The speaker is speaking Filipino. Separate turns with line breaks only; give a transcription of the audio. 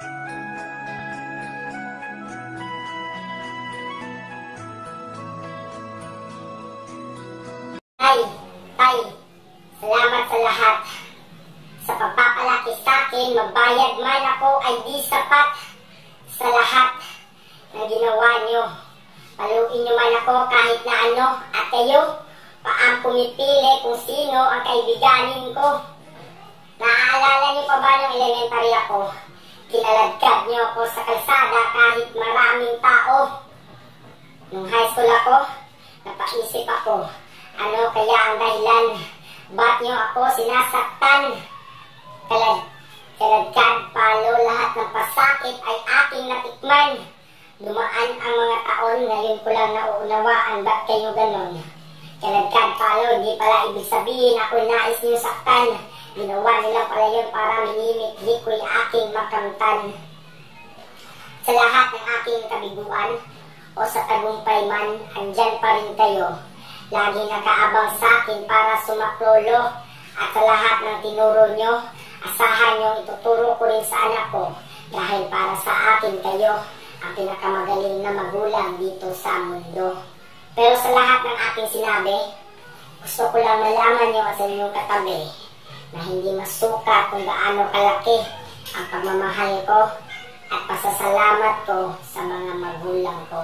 Tay, tay, salamat sa lahat. Sa pagpapalaki sa akin, magbayad man ako ay di sapat sa lahat ng ginawa niyo. Paluin niyo man ako kahit na ano at kayo, paang pumipili kung sino ang kaibiganin ko. Naaalala niyo pa ba nung elementary ako? Kinaladkad niyo ako sa kalsada kahit maraming tao. Nung high school ako, napaisip ako, ano kaya ang dahilan? Ba't niyo ako sinasaktan? Kalad, kaladkad, palo, lahat ng pasakit ay aking natikman. Dumaan ang mga taon, ngayon ko lang nauunawaan, ba't kayo ganon? Kaladkad, palo, hindi pala ibig sabihin ako nais niyo saktan. Ginawa nila pala yun para minimit, di ko'y aking makamtan. Sa lahat ng aking kabiguan, o sa tagumpay man, andyan pa rin kayo. Lagi nakaabang sa akin para sumaklolo. At sa lahat ng tinuro nyo, asahan nyo ituturo ko rin sa anak ko. Dahil para sa akin kayo, ang pinakamagaling na magulang dito sa mundo. Pero sa lahat ng aking sinabi, gusto ko lang malaman nyo sa inyong katabi na hindi masukat kung gaano kalaki ang pagmamahal ko at pasasalamat ko sa mga magulang ko.